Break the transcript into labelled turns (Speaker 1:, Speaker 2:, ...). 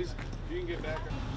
Speaker 1: least you can get back.